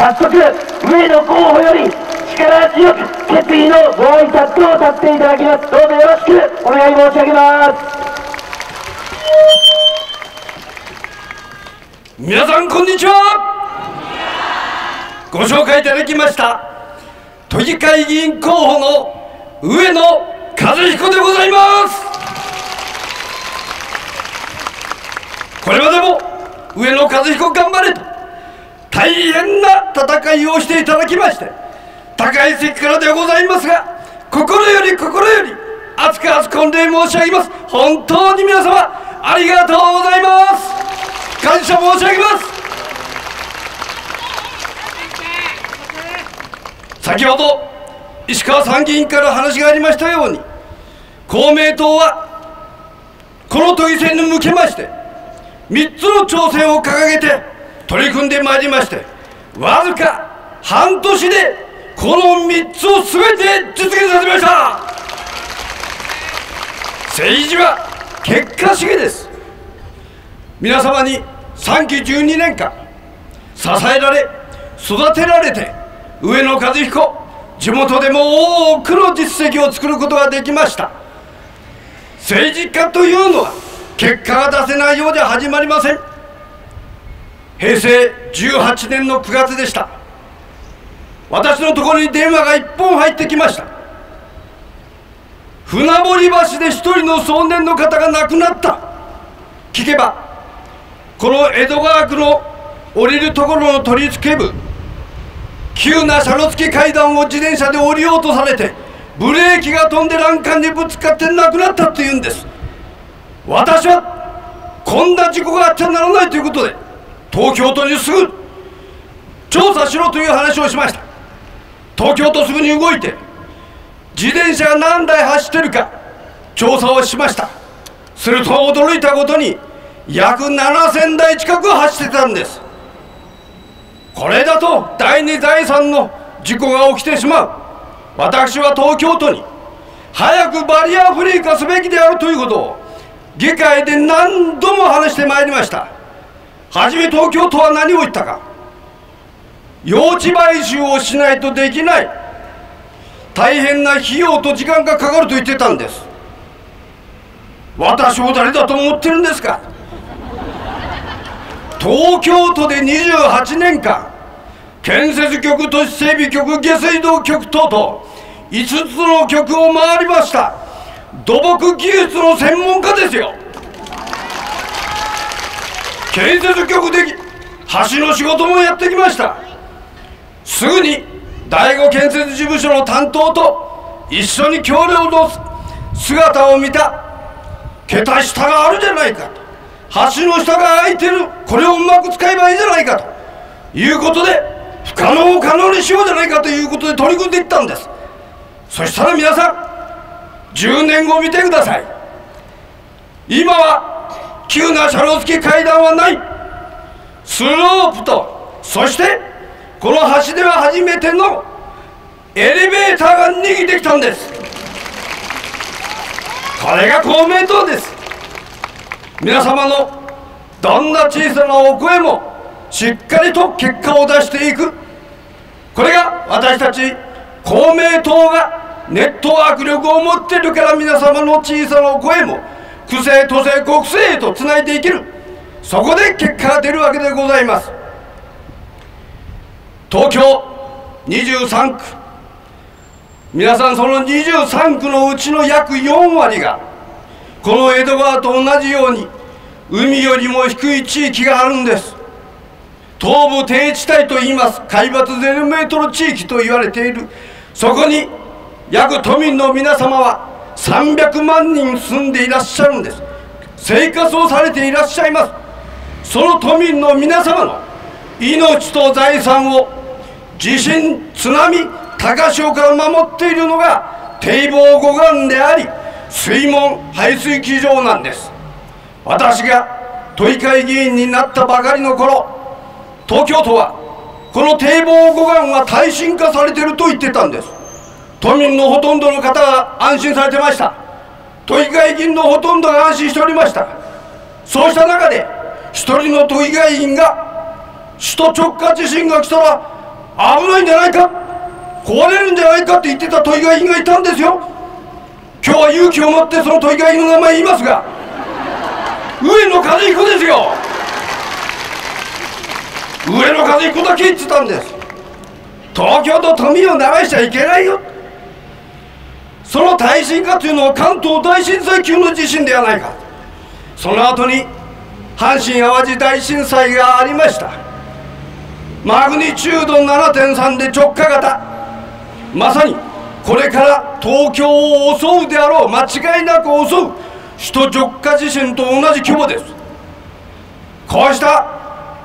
早速上野候補より力強く決意のご挨拶をさせていただきます。どうぞよろしくお願い申し上げます。皆さんこんにちは。ご紹介いただきました。都議会議員候補の上野和彦でございます。これまでも上野和彦頑張れと大変な戦いをしていただきまして高い席からでございますが心より心より熱く熱く御礼申し上げます。本当に皆様ありがとうございます。感謝申し上げます。先ほど石川参議院から話がありましたように公明党はこの都議選に向けまして3つの挑戦を掲げて取り組んでまいりましてわずか半年でこの3つを全て実現させました。政治は結果主義です。皆様に3期12年間支えられ育てられて上野和彦地元でも多くの実績を作ることができました。政治家というのは結果が出せないようで始まりません。平成18年の9月でした。私のところに電話が1本入ってきました。船堀橋で一人の少年の方が亡くなった。聞けばこの江戸川区の降りるところの取り付け部急な車路付き階段を自転車で降りようとされてブレーキが飛んで欄干にぶつかって亡くなったっていうんです。私はこんな事故があっちゃならないということで東京都にすぐ調査しろという話をしました。東京都すぐに動いて自転車が何台走ってるか調査をしました。すると驚いたことに約7000台近く走ってたんです。これだと第二第三の事故が起きてしまう。私は東京都に早くバリアフリー化すべきであるということを議会で何度も話してまいりました。はじめ東京都は何を言ったか。用地買収をしないとできない。大変な費用と時間がかかると言ってたんです。私を誰だと思ってるんですか。東京都で28年間建設局都市整備局下水道局等々5つの局を回りました。土木技術の専門家ですよ。建設局で橋の仕事もやってきました。すぐに第五建設事務所の担当と一緒に橋梁の姿を見た桁下があるじゃないかと。橋の下が空いてる。これをうまく使えばいいじゃないかと。いうことで不可能を可能にしようじゃないかということで取り組んでいったんです。そしたら皆さん10年後見てください。今は急な車両付き階段はない。スロープとそしてこの橋では初めてのエレベーターが握ってきたんです。これが公明党です。皆様のどんな小さなお声もしっかりと結果を出していく。これが私たち公明党がネットワーク力を持ってるから皆様の小さなお声も区政都政国政へとつないでいける。そこで結果が出るわけでございます。東京23区。皆さんその23区のうちの約4割がこの江戸川と同じように海よりも低い地域があるんです。東部低地帯といいます海抜0メートル地域と言われている。そこに約都民の皆様は300万人住んでいらっしゃるんです。生活をされていらっしゃいます。その都民の皆様の命と財産を地震津波高潮から守っているのが堤防護岸であり水門排水機場なんです。私が都議会議員になったばかりの頃東京都はこの堤防護岸は耐震化されてると言ってたんです。都民のほとんどの方が安心されてました。都議会議員のほとんどが安心しておりました。そうした中で一人の都議会議員が首都直下地震が来たら危ないんじゃないか？壊れるんじゃないか？って言ってたトイガイがいたんですよ。今日は勇気を持ってそのトイガイの名前言いますが上野和彦ですよ。上野和彦だけ言ってたんです。東京と富を流しちゃいけないよその耐震化というのは関東大震災級の地震ではないか。その後に阪神・淡路大震災がありました。マグニチュード7.3で直下型。まさにこれから東京を襲うであろう間違いなく襲う首都直下地震と同じ規模です。こうした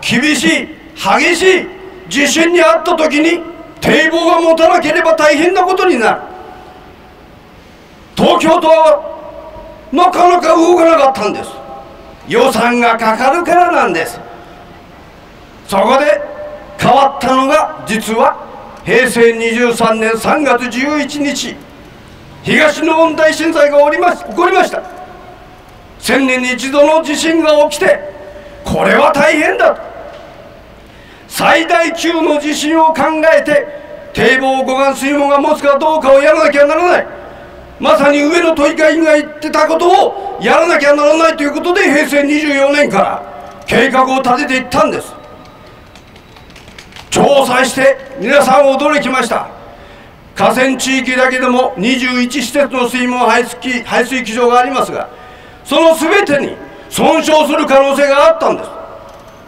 厳しい激しい地震にあった時に堤防が持たなければ大変なことになる。東京都はなかなか動かなかったんです。予算がかかるからなんです。そこで変わったのが実は平成23年3月11日東日本大震災がおります起こりました。1000年に一度の地震が起きてこれは大変だと。最大級の地震を考えて堤防護岸水門が持つかどうかをやらなきゃならない。まさに上野都議会議が言ってたことをやらなきゃならないということで平成24年から計画を立てていったんです。調査して皆さん驚きました。河川地域だけでも21施設の水門排水排水機場がありますがその全てに損傷する可能性があったんです。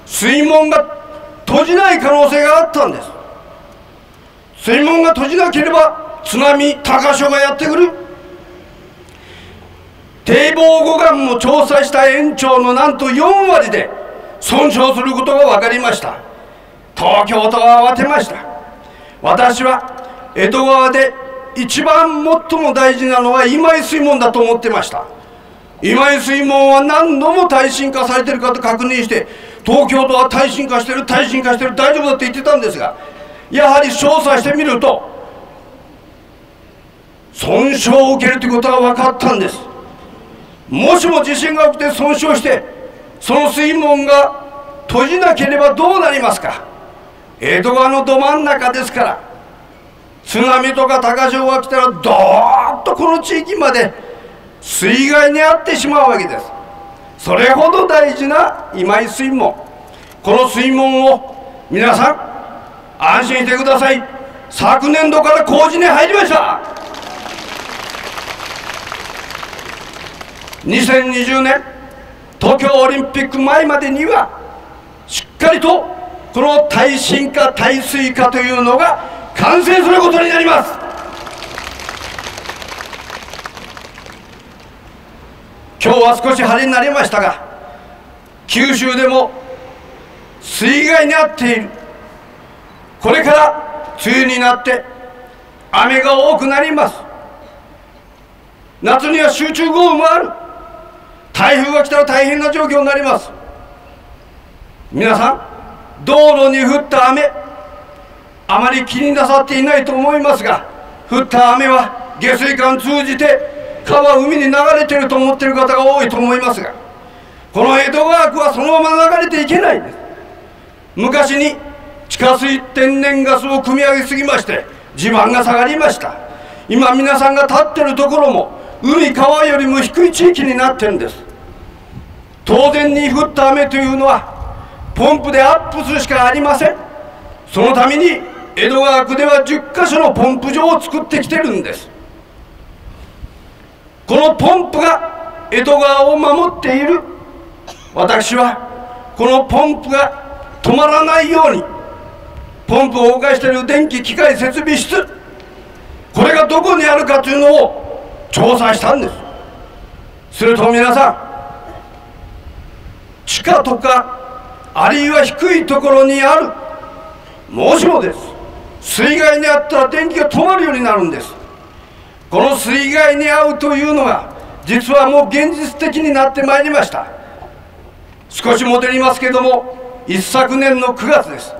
水門が閉じない可能性があったんです。水門が閉じなければ津波高潮がやってくる。堤防護岸も調査した延長のなんと4割で損傷することが分かりました。東京都は慌てました。私は江戸川で一番最も大事なのは今井水門だと思ってました。今井水門は何度も耐震化されてるかと確認して東京都は耐震化してる耐震化してる大丈夫だって言ってたんですがやはり調査してみると損傷を受けるということが分かったんです。もしも地震が起きて損傷してその水門が閉じなければどうなりますか？江戸川のど真ん中ですから津波とか高潮が来たらどーっとこの地域まで水害に遭ってしまうわけです。それほど大事な今井水門。この水門を皆さん安心してください。昨年度から工事に入りました。2020年東京オリンピック前までにはしっかりとこの耐震化耐水化というのが完成することになります。今日は少し晴れになりましたが九州でも水害に遭っている。これから梅雨になって雨が多くなります。夏には集中豪雨もある。台風が来たら大変な状況になります。皆さん道路に降った雨あまり気になさっていないと思いますが降った雨は下水管通じて川海に流れてると思ってる方が多いと思いますがこの江戸川区はそのまま流れていけないんです。昔に地下水天然ガスを汲み上げすぎまして地盤が下がりました。今皆さんが立ってるところも海川よりも低い地域になってるんです。当然に降った雨というのはポンプでアップするしかありません。そのために江戸川区では10カ所のポンプ場を作ってきてるんです。このポンプが江戸川を守っている。私はこのポンプが止まらないようにポンプを動かしている電気機械設備室これがどこにあるかというのを調査したんです。すると皆さん地下とかあるいは低いところにあるもしもです。水害に遭ったら電気が止まるようになるんです。この水害に遭うというのが実はもう現実的になってまいりました。少し戻りますけども一昨年の9月です。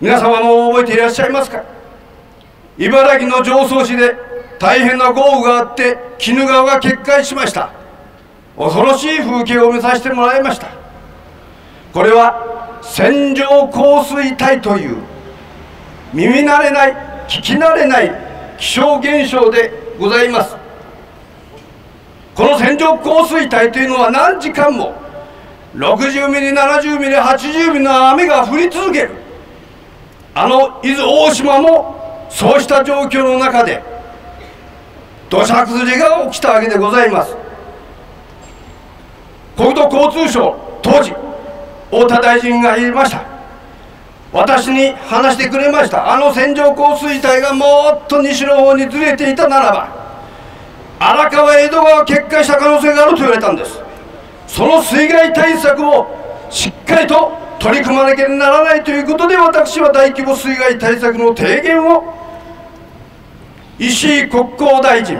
皆様も覚えていらっしゃいますか？茨城の常総市で大変な豪雨があって鬼怒川が決壊しました。恐ろしい風景を見させてもらいました。これは線状降水帯という耳慣れない聞き慣れない気象現象でございます。この線状降水帯というのは何時間も60ミリ70ミリ80ミリの雨が降り続ける。あの伊豆大島もそうした状況の中で土砂崩れが起きたわけでございます。国土交通省当時太田大臣が言いました。私に話してくれました。あの線状降水帯がもっと西の方にずれていたならば荒川江戸川決壊した可能性があると言われたんです。その水害対策をしっかりと取り組まなければならないということで私は大規模水害対策の提言を石井国交大臣。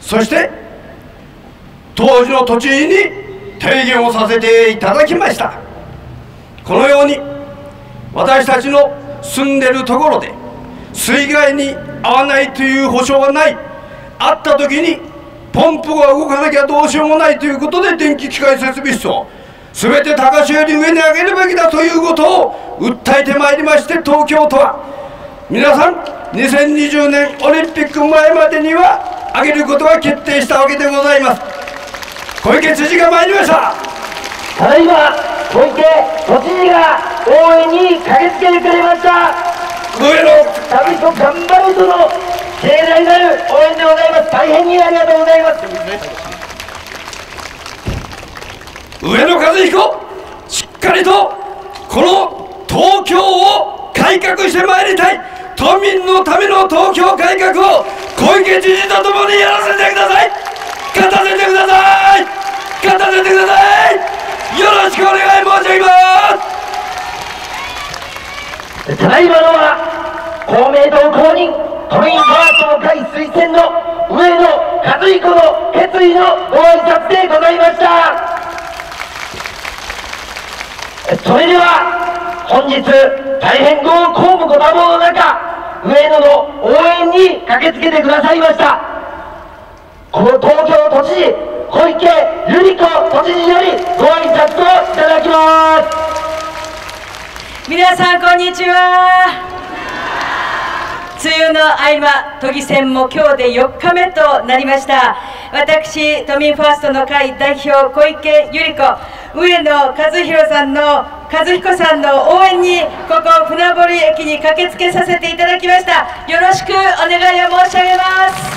そして当時の都知事に提言をさせていただきました。このように私たちの住んでるところで水害に遭わないという保証がないあった時にポンプが動かなきゃどうしようもないということで電気機械設備室を全て高潮より上に上げるべきだということを訴えてまいりまして東京都は皆さん2020年オリンピック前までには上げることが決定したわけでございます。小池知事が参りました。ただいま小池都知事が応援に駆けつけてくれました。上野旅と頑張るとの盛大なる応援でございます。大変にありがとうございます。上野和彦しっかりとこの東京を改革してまいりたい都民のための東京改革を小池知事とともにやらせてください。勝たせてください。勝たせてください。よろしくお願い申し上げます。ただいまのは公明党公認都民ファースト会推薦の上野和彦の決意のご挨拶でございました。それでは本日大変ご公務ご多忙の中上野の応援に駆けつけてくださいました。この東京都知事小池百合子都知事よりご挨拶をいただきます。皆さんこんにちは。梅雨の合間都議選も今日で4日目となりました。私都民ファーストの会代表小池百合子。上野和弘さんの和彦さんの応援にここ船堀駅に駆けつけさせていただきました。よろしくお願いを申し上げます。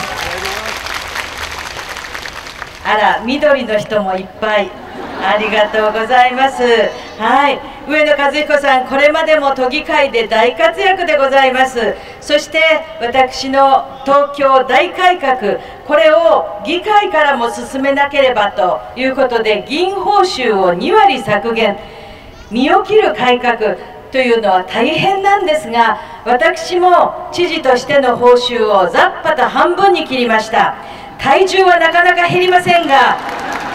あら緑の人もいっぱい。ありがとうございます。はい。上野和彦さんこれまでも都議会で大活躍でございます。そして私の東京大改革。これを議会からも進めなければということで議員報酬を2割削減。身を切る改革というのは大変なんですが私も知事としての報酬をざっぱと半分に切りました。体重はなかなか減りませんが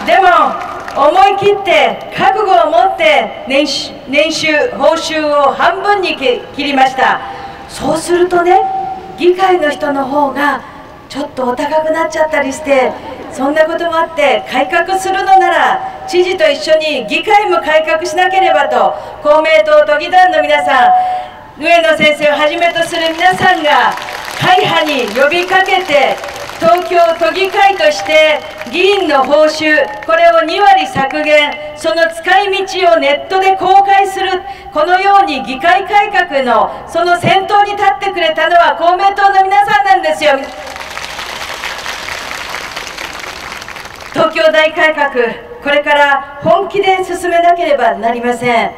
でも思い切って覚悟を持って年収年収報酬を半分に切りました。そうするとね議会の人の方がちょっとお高くなっちゃったりしてそんなこともあって改革するのなら知事と一緒に議会も改革しなければと公明党都議団の皆さん上野先生をはじめとする皆さんが会派に呼びかけて東京都議会として議員の報酬これを2割削減その使い道をネットで公開するこのように議会改革のその先頭に立ってくれたのは公明党の皆さんなんですよ。東京大改革これから本気で進めなければなりません。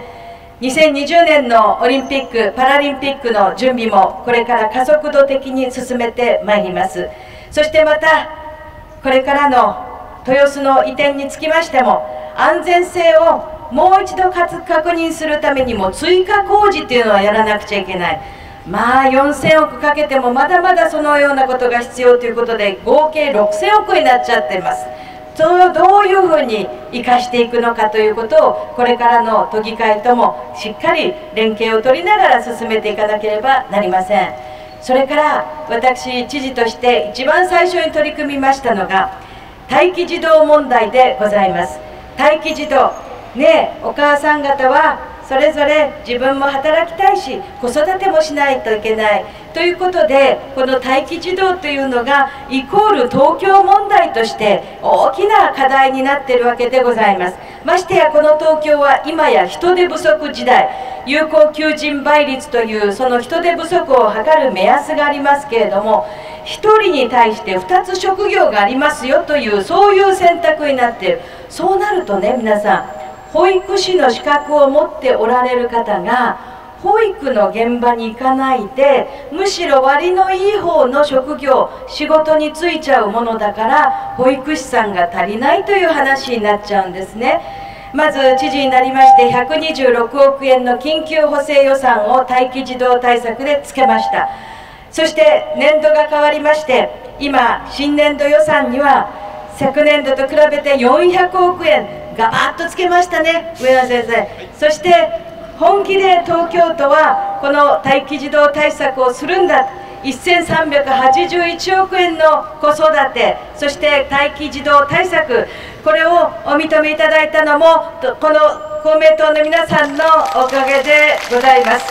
2020年のオリンピック・パラリンピックの準備もこれから加速度的に進めてまいります。そしてまたこれからの豊洲の移転につきましても安全性をもう一度確認するためにも追加工事っていうのはやらなくちゃいけない。まあ4000億かけてもまだまだそのようなことが必要ということで合計6000億になっちゃってます。それをどういうふうに生かしていくのかということをこれからの都議会ともしっかり連携を取りながら進めていかなければなりません。それから私知事として一番最初に取り組みましたのが待機児童問題でございます。待機児童。ねお母さん方はそれぞれ自分も働きたいし子育てもしないといけない。ということでこの待機児童というのがイコール東京問題として大きな課題になっているわけでございます。ましてやこの東京は今や人手不足時代。有効求人倍率というその人手不足を図る目安がありますけれども1人に対して2つ職業がありますよというそういう選択になっている。そうなるとね皆さん保育士の資格を持っておられる方が保育の現場に行かないでむしろ割のいい方の職業仕事に就いちゃうものだから保育士さんが足りないという話になっちゃうんですね。まず知事になりまして126億円の緊急補正予算を待機児童対策でつけました。そして年度が変わりまして今新年度予算には昨年度と比べて400億円ガバッとつけましたね上野先生。そして本気で東京都はこの待機児童対策をするんだ。1381億円の子育てそして待機児童対策。これをお認めいただいたのもこの公明党の皆さんのおかげでございます。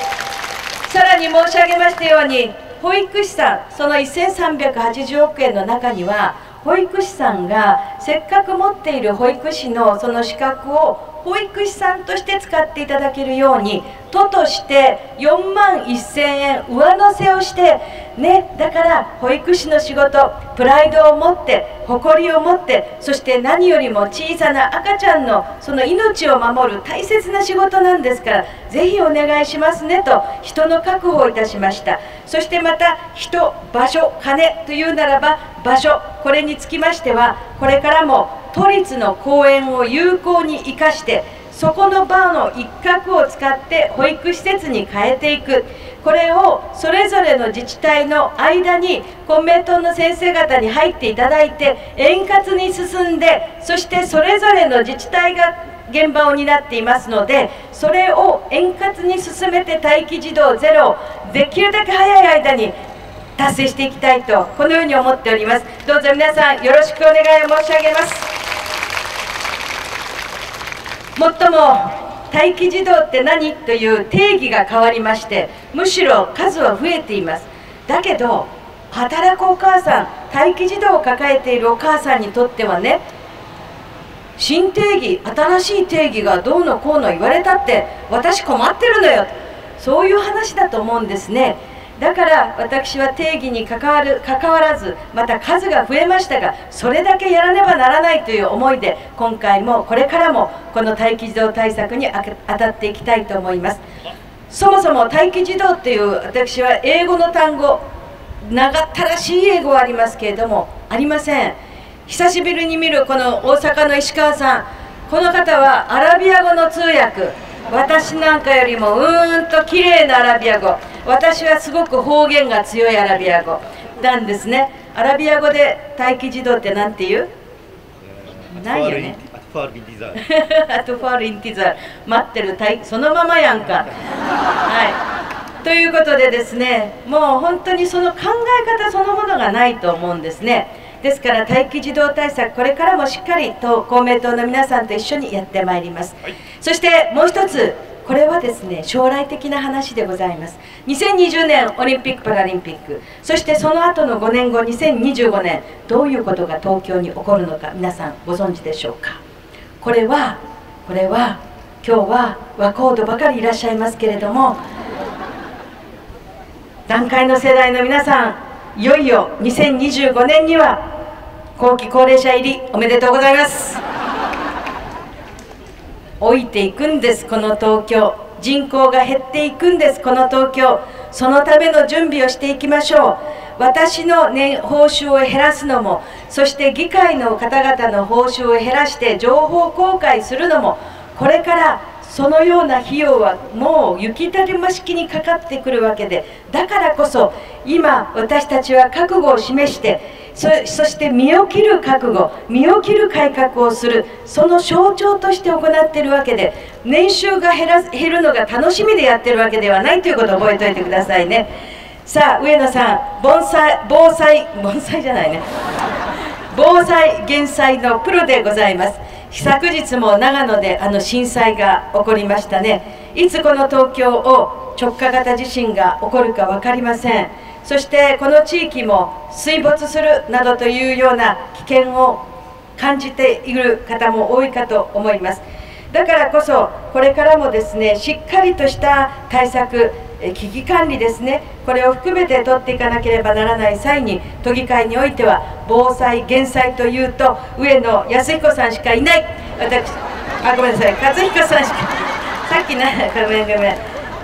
さらに申し上げましたように保育士さんその1380億円の中には保育士さんがせっかく持っている保育士のその資格を保育士さんとして使っていただけるように都として4万1000円上乗せをしてねだから保育士の仕事プライドを持って誇りを持ってそして何よりも小さな赤ちゃんのその命を守る大切な仕事なんですからぜひお願いしますねと人の確保をいたしました。そしてまた人場所金というならば場所これにつきましてはこれからも都立の公園を有効に生かしてそこのバーの一角を使って保育施設に変えていく。これをそれぞれの自治体の間に公明党の先生方に入っていただいて円滑に進んでそしてそれぞれの自治体が現場を担っていますのでそれを円滑に進めて待機児童ゼロをできるだけ早い間に達成していきたいとこのように思っております。どうぞ皆さんよろしくお願い申し上げます。もっとも待機児童って何という定義が変わりましてむしろ数は増えています。だけど働くお母さん待機児童を抱えているお母さんにとってはね新定義新しい定義がどうのこうの言われたって私困ってるのよ。そういう話だと思うんですね。だから私は定義に関わる関わらずまた数が増えましたがそれだけやらねばならないという思いで今回もこれからもこの待機児童対策に当たっていきたいと思います。そもそも待機児童っていう私は英語の単語長ったらしい英語はありますけれどもありません。久しぶりに見るこの大阪の石川さんこの方はアラビア語の通訳。私なんかよりもうーんと綺麗なアラビア語。私はすごく方言が強いアラビア語。なんですね。アラビア語で待機児童って何て言う？ないよね。あとファールインティザー待ってるそのままやんか。はい。ということでですねもう本当にその考え方そのものがないと思うんですねですから待機児童対策これからもしっかりと公明党の皆さんと一緒にやってまいります、はい、そしてもう一つこれはですね将来的な話でございます。2020年オリンピック・パラリンピック。そしてその後の5年後2025年どういうことが東京に起こるのか皆さんご存知でしょうか？これはこれは今日は若人ばかりいらっしゃいますけれども 団塊の世代の皆さんいよいよ2025年には後期高齢者入りおめでとうございます。老いていくんですこの東京。人口が減っていくんですこの東京。そのための準備をしていきましょう。私の、ね、報酬を減らすのもそして議会の方々の報酬を減らして情報公開するのもこれからそのような費用はもう雪だるま式にかかってくるわけでだからこそ今私たちは覚悟を示してそして身を切る覚悟身を切る改革をするその象徴として行っているわけで年収が減ら減るのが楽しみでやってるわけではないということを覚えておいてくださいね。さあ上野さん盆栽防災盆栽じゃないね。防災減災のプロでございます。昨日も長野であの震災が起こりましたね。いつこの東京を直下型地震が起こるか分かりません。そしてこの地域も水没するなどというような危険を感じている方も多いかと思います。だからこそこれからもですねしっかりとした対策危機管理ですね。これを含めて取っていかなければならない際に都議会においては防災減災というと上野康彦さんしかいない。私あごめんなさい。和彦さんしか さっきなごめんごめん。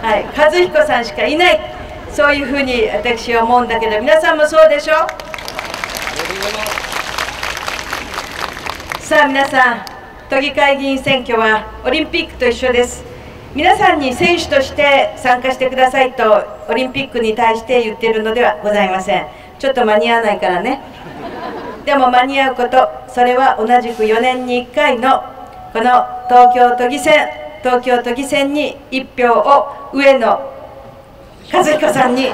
はい。和彦さんしかいない。そういうふうに私は思うんだけど皆さんもそうでしょさあ皆さん都議会議員選挙はオリンピックと一緒です。皆さんに選手として参加してくださいとオリンピックに対して言っているのではございません。ちょっと間に合わないからね。でも間に合うことそれは同じく4年に1回のこの東京都議選東京都議選に1票を上野和彦さんに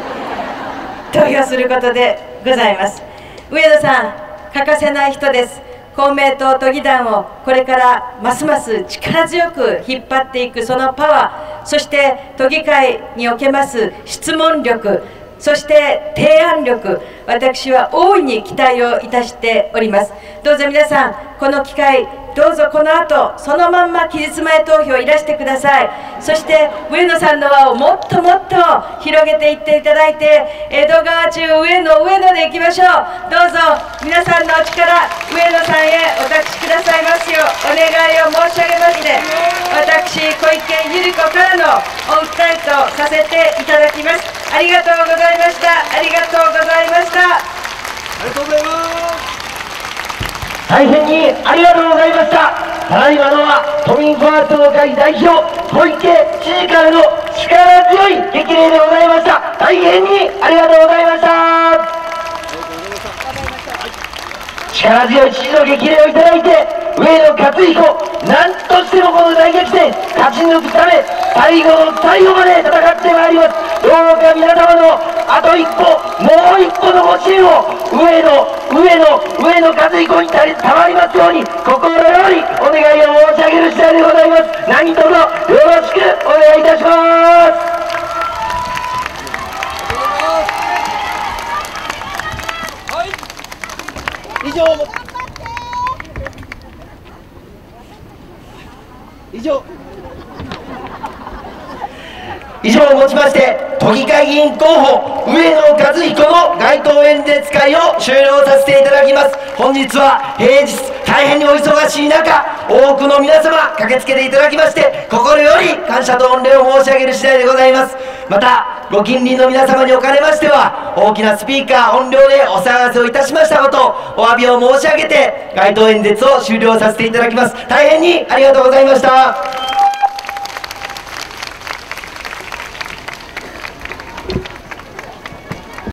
投票することでございます。上野さん欠かせない人です。公明党都議団をこれからますます力強く引っ張っていくそのパワーそして都議会におけます質問力そして提案力私は大いに期待をいたしております。どうぞ皆さんこの機会どうぞこの後そのまんま期日前投票いらしてください。そして上野さんの輪をもっともっと広げていっていただいて江戸川中上野上野で行きましょう。どうぞ皆さんのお力上野さんへお託しくださいますようお願いを申し上げまして私小池百合子からのお訴えとさせていただきます。ありがとうございました。ありがとうございました。ありがとうございます。大変にありがとうございました。ただいまのは都民ファーストの会代表小池知事からの力強い激励でございました。大変にありがとうございました。力強い知事の激励をいただいて上野勝彦何としてもこの大激戦勝ち抜くため最後の最後まで戦ってまいります。どうか皆様のあと一歩もう一歩のご支援を上野上野上野和彦にたまりますように心よりお願いを申し上げる次第でございます。何卒よろしくお願いいたします。以上。以上。以上をもちまして都議会議員候補上野和彦の街頭演説会を終了させていただきます。本日は平日大変にお忙しい中多くの皆様駆けつけていただきまして心より感謝と御礼を申し上げる次第でございます。またご近隣の皆様におかれましては大きなスピーカー音量でお騒がせをいたしましたことお詫びを申し上げて街頭演説を終了させていただきます。大変にありがとうございました。